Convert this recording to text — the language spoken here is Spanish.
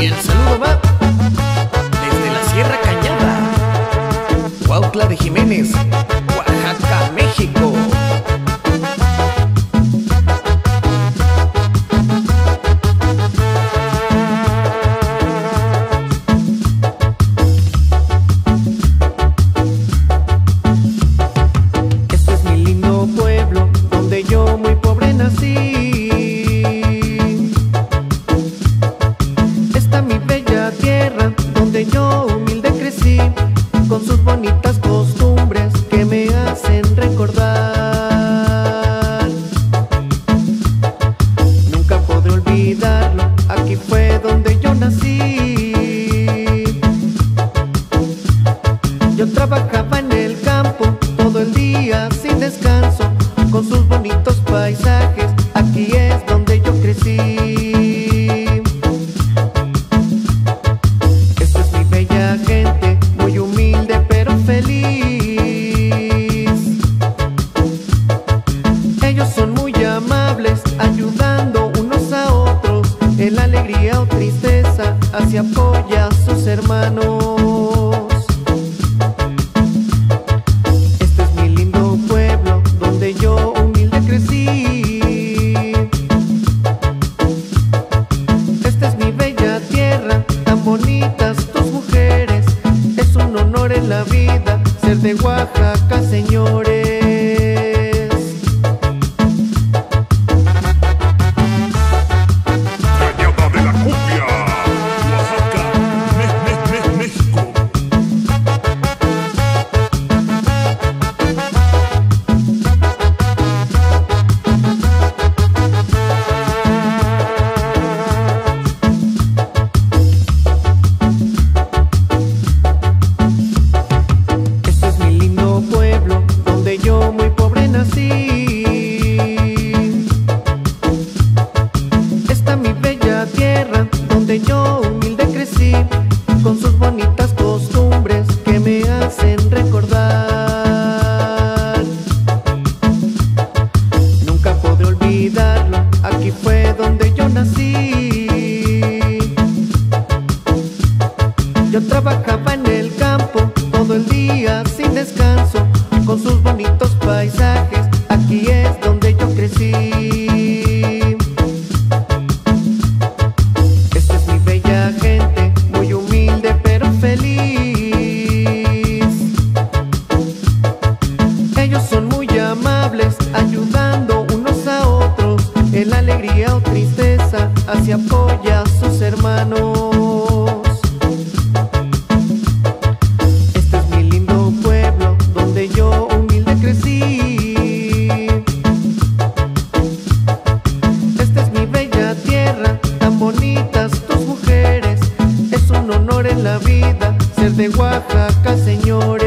Y el saludo va desde la Sierra Cañada, Huautla de Jiménez, con hermanos. Este es mi lindo pueblo donde yo humilde crecí. Esta es mi bella tierra, tan bonitas tus mujeres. Es un honor en la vida ser de Oaxaca, señores. Yo trabajaba en el campo todo el día sin descanso, con sus bonitos paisajes, aquí es donde yo crecí. Esta es mi bella gente, muy humilde pero feliz. Ellos son muy amables, ayudando unos a otros, en la alegría o tristeza, así apoya a sus hermanos. de Oaxaca, señores.